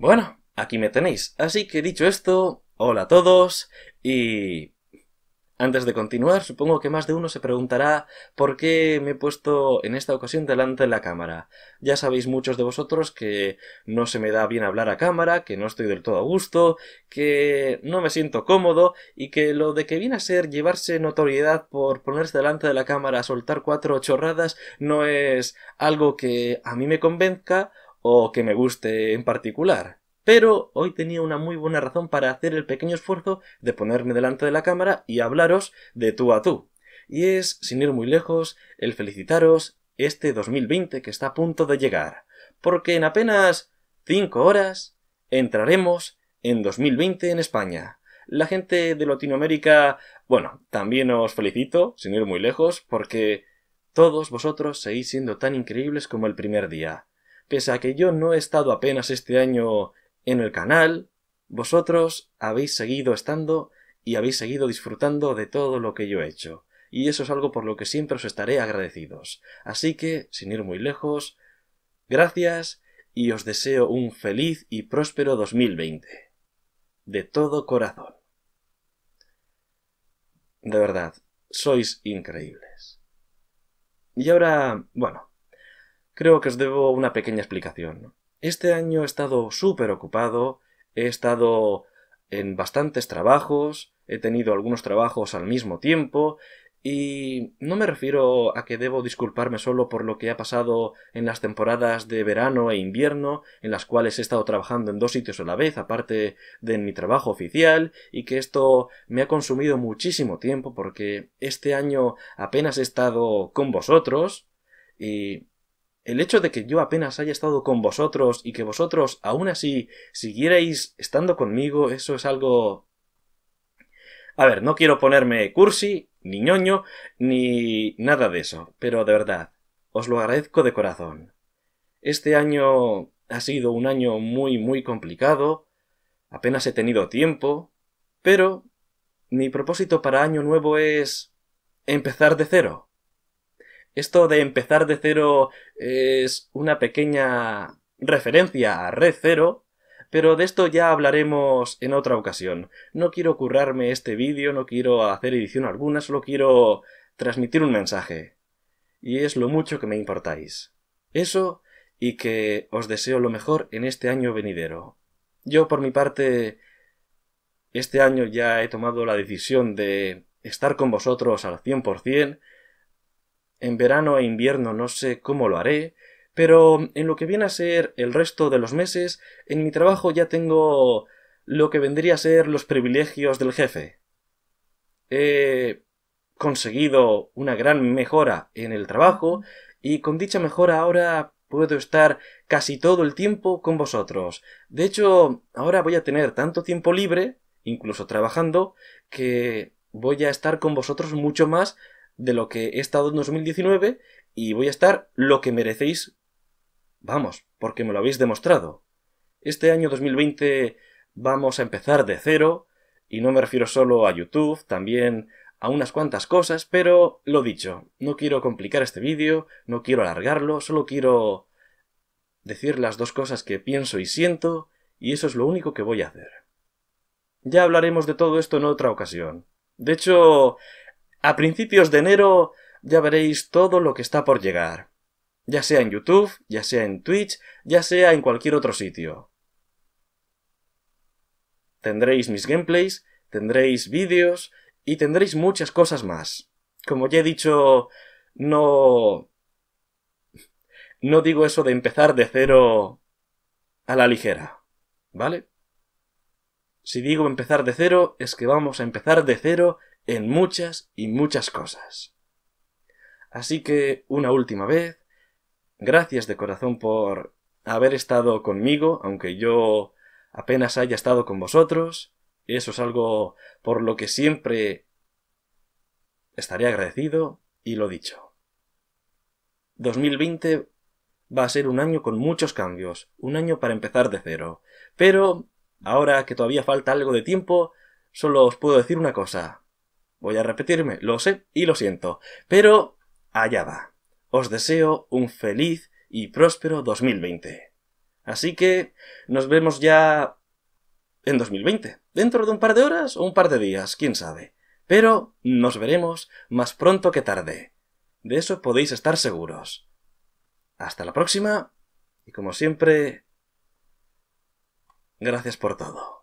Bueno, aquí me tenéis. Así que dicho esto, hola a todos y... Antes de continuar, supongo que más de uno se preguntará por qué me he puesto en esta ocasión delante de la cámara. Ya sabéis muchos de vosotros que no se me da bien hablar a cámara, que no estoy del todo a gusto, que no me siento cómodo y que lo de que viene a ser llevarse notoriedad por ponerse delante de la cámara a soltar cuatro chorradas no es algo que a mí me convenzca o que me guste en particular. Pero hoy tenía una muy buena razón para hacer el pequeño esfuerzo de ponerme delante de la cámara y hablaros de tú a tú. Y es, sin ir muy lejos, el felicitaros este 2020 que está a punto de llegar. Porque en apenas 5 horas entraremos en 2020 en España. La gente de Latinoamérica, bueno, también os felicito, sin ir muy lejos, porque todos vosotros seguís siendo tan increíbles como el primer día. Pese a que yo no he estado apenas este año en el canal, vosotros habéis seguido estando y habéis seguido disfrutando de todo lo que yo he hecho. Y eso es algo por lo que siempre os estaré agradecidos. Así que, sin ir muy lejos, gracias y os deseo un feliz y próspero 2020. De todo corazón. De verdad, sois increíbles. Y ahora, bueno, Creo que os debo una pequeña explicación. Este año he estado súper ocupado, he estado en bastantes trabajos, he tenido algunos trabajos al mismo tiempo, y no me refiero a que debo disculparme solo por lo que ha pasado en las temporadas de verano e invierno, en las cuales he estado trabajando en dos sitios a la vez, aparte de en mi trabajo oficial, y que esto me ha consumido muchísimo tiempo porque este año apenas he estado con vosotros, y el hecho de que yo apenas haya estado con vosotros y que vosotros aún así siguierais estando conmigo, eso es algo... A ver, no quiero ponerme cursi, ni ñoño, ni nada de eso, pero de verdad, os lo agradezco de corazón. Este año ha sido un año muy, muy complicado, apenas he tenido tiempo, pero mi propósito para año nuevo es empezar de cero. Esto de empezar de cero es una pequeña referencia a Red Zero, pero de esto ya hablaremos en otra ocasión. No quiero currarme este vídeo, no quiero hacer edición alguna, solo quiero transmitir un mensaje. Y es lo mucho que me importáis. Eso y que os deseo lo mejor en este año venidero. Yo, por mi parte, este año ya he tomado la decisión de estar con vosotros al 100%, en verano e invierno no sé cómo lo haré, pero en lo que viene a ser el resto de los meses, en mi trabajo ya tengo lo que vendría a ser los privilegios del jefe. He conseguido una gran mejora en el trabajo y con dicha mejora ahora puedo estar casi todo el tiempo con vosotros. De hecho, ahora voy a tener tanto tiempo libre, incluso trabajando, que voy a estar con vosotros mucho más de lo que he estado en 2019 y voy a estar lo que merecéis. Vamos, porque me lo habéis demostrado. Este año 2020 vamos a empezar de cero, y no me refiero solo a YouTube, también a unas cuantas cosas, pero lo dicho, no quiero complicar este vídeo, no quiero alargarlo, solo quiero decir las dos cosas que pienso y siento, y eso es lo único que voy a hacer. Ya hablaremos de todo esto en otra ocasión. De hecho, a principios de enero ya veréis todo lo que está por llegar, ya sea en YouTube, ya sea en Twitch, ya sea en cualquier otro sitio. Tendréis mis gameplays, tendréis vídeos y tendréis muchas cosas más. Como ya he dicho, no... No digo eso de empezar de cero a la ligera, ¿vale? Si digo empezar de cero, es que vamos a empezar de cero en muchas y muchas cosas. Así que, una última vez, gracias de corazón por haber estado conmigo, aunque yo apenas haya estado con vosotros. Eso es algo por lo que siempre estaré agradecido y lo dicho. 2020 va a ser un año con muchos cambios, un año para empezar de cero. Pero, ahora que todavía falta algo de tiempo, solo os puedo decir una cosa. Voy a repetirme, lo sé y lo siento, pero allá va. Os deseo un feliz y próspero 2020. Así que nos vemos ya en 2020. Dentro de un par de horas o un par de días, quién sabe. Pero nos veremos más pronto que tarde. De eso podéis estar seguros. Hasta la próxima y como siempre, gracias por todo.